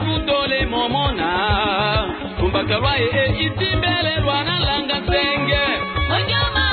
Kutole momona kumbaka lwaye ekitimbelerwana eh, langa senge Monyama.